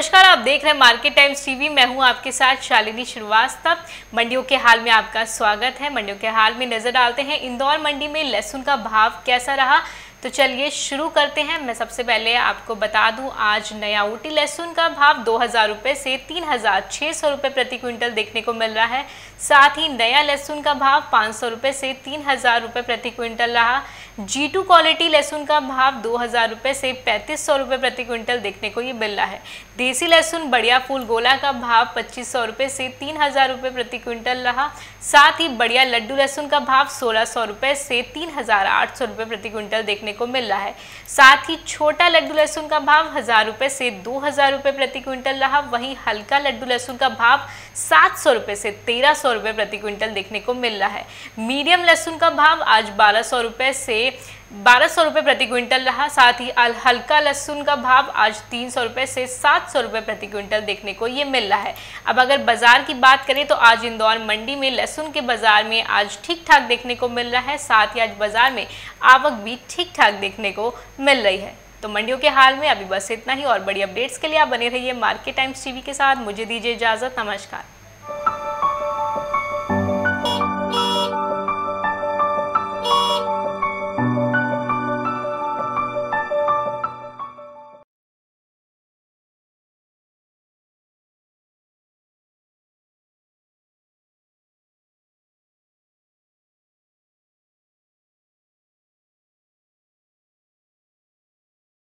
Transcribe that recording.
नमस्कार, आप देख रहे हैं मार्केट टाइम्स टीवी। मैं हूँ आपके साथ शालिनी श्रीवास्तव। मंडियों के हाल में आपका स्वागत है। मंडियों के हाल में नज़र डालते हैं इंदौर मंडी में लहसुन का भाव कैसा रहा? तो चलिए शुरू करते हैं। मैं सबसे पहले आपको बता दूँ, आज नया ऊटी लहसुन का भाव दो हज़ार रुपये से तीन हज़ार सौ रुपये प्रति क्विंटल देखने को मिल रहा है। साथ ही नया लहसुन का भाव पाँच सौ रुपये से तीन हज़ार रुपये प्रति क्विंटल रहा। जी टू क्वालिटी लहसुन का भाव दो हज़ार रुपये से पैंतीस सौ रुपये प्रति क्विंटल देखने को ये मिल रहा है। देसी लहसुन बढ़िया फूल गोला का भाव पच्चीस सौ रुपये से तीन हज़ार रुपये प्रति क्विंटल रहा। साथ ही बढ़िया लड्डू लहसुन का भाव सोलह सौ रुपये से तीन हज़ार आठ सौ रुपये प्रति क्विंटल देखने को मिल रहा है। साथ ही छोटा लड्डू लहसुन का भाव हज़ार रुपये से दो हज़ार रुपये प्रति क्विंटल रहा। वहीं हल्का लड्डू लहसुन का भाव सात सौ रुपये से तेरह सौ रुपये प्रति क्विंटल देखने को मिल रहा है। मीडियम लहसुन का भाव आज बारह सौ रुपये से बारह सौ रुपये प्रति क्विंटल रहा। साथ ही हल्का लहसुन का भाव आज तीन सौ रुपये से सात सौ रुपये प्रति क्विंटल देखने को ये मिल रहा है। अब अगर बाज़ार की बात करें तो आज इंदौर मंडी में लहसुन के बाज़ार में आज ठीक ठाक देखने को मिल रहा है। साथ ही आज बाज़ार में आवक भी ठीक ठाक देखने को मिल रही है। तो मंडियों के हाल में अभी बस इतना ही और बड़ी अपडेट्स के लिए आप बने रहिए मार्केट टाइम्स टीवी के साथ। मुझे दीजिए इजाज़त। नमस्कार।